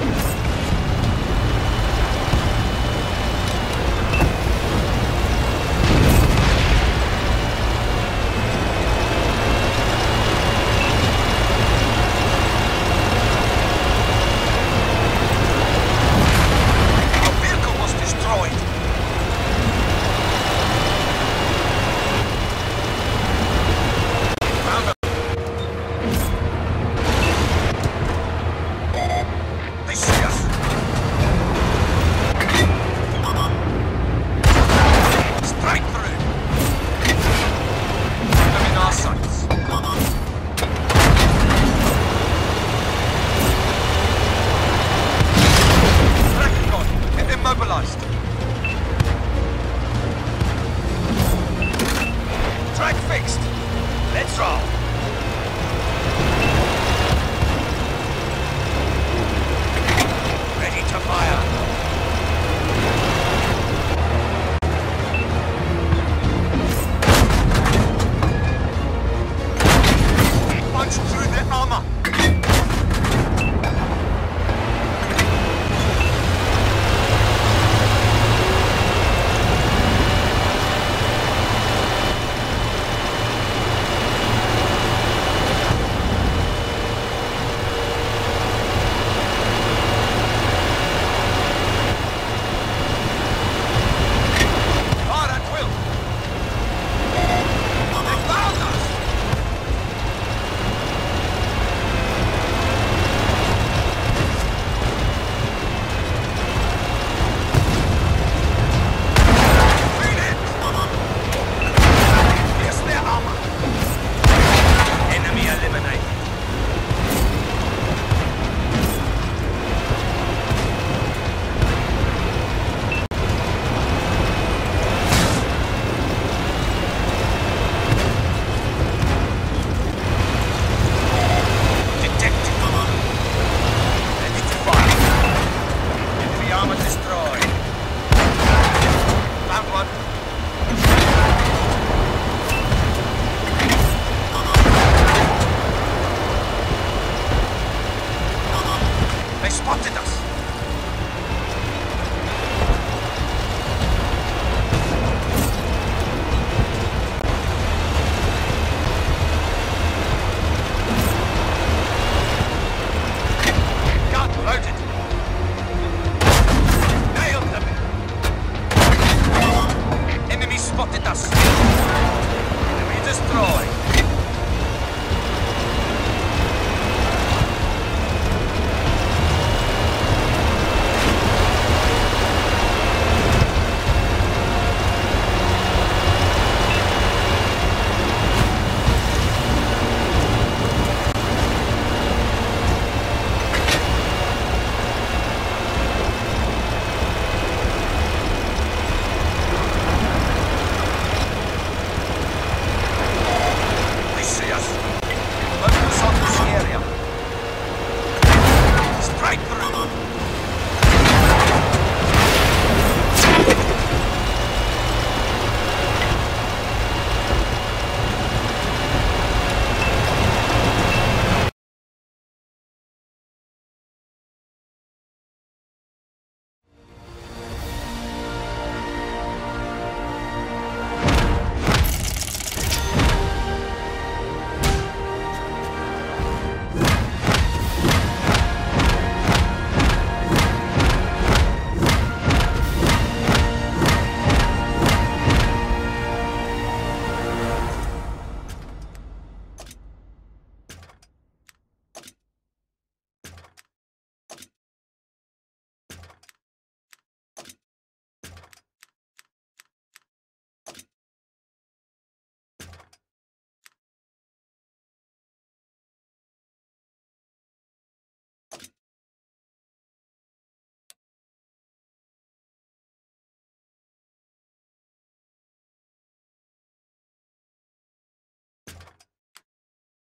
down. They spotted us.